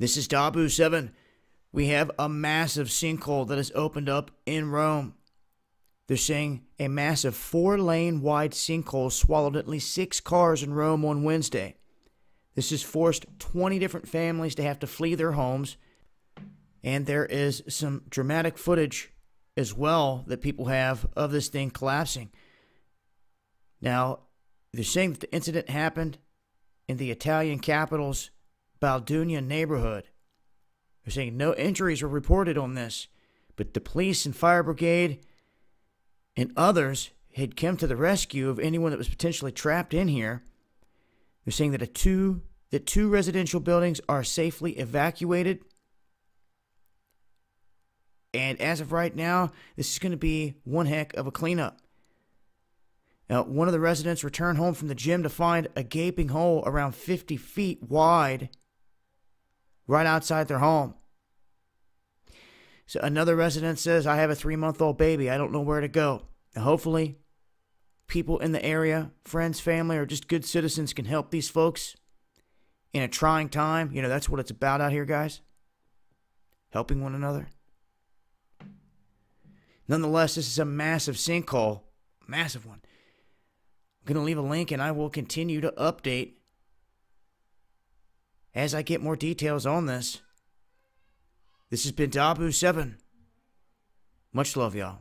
This is Dabu 7. We have a massive sinkhole that has opened up in Rome. They're saying a massive four lane wide sinkhole swallowed at least six cars in Rome on Wednesday. This has forced 20 different families to have to flee their homes. And there is some dramatic footage as well that people have of this thing collapsing. Now, they're saying that the incident happened in the Italian capital's Balduina neighborhood. They're saying no injuries were reported on this, but the police and fire brigade and others had come to the rescue of anyone that was potentially trapped in here. They're saying that a two that two residential buildings are safely evacuated. And as of right now, this is going to be one heck of a cleanup. Now, one of the residents returned home from the gym to find a gaping hole around 50 feet wide right outside their home. So another resident says, I have a three month old baby. I don't know where to go. Now, hopefully, people in the area, friends, family, or just good citizens can help these folks in a trying time. You know, that's what it's about out here, guys. Helping one another. Nonetheless, this is a massive sinkhole, massive one. I'm going to leave a link and I will continue to update as I get more details on this. This has been Dabu7. Much love, y'all.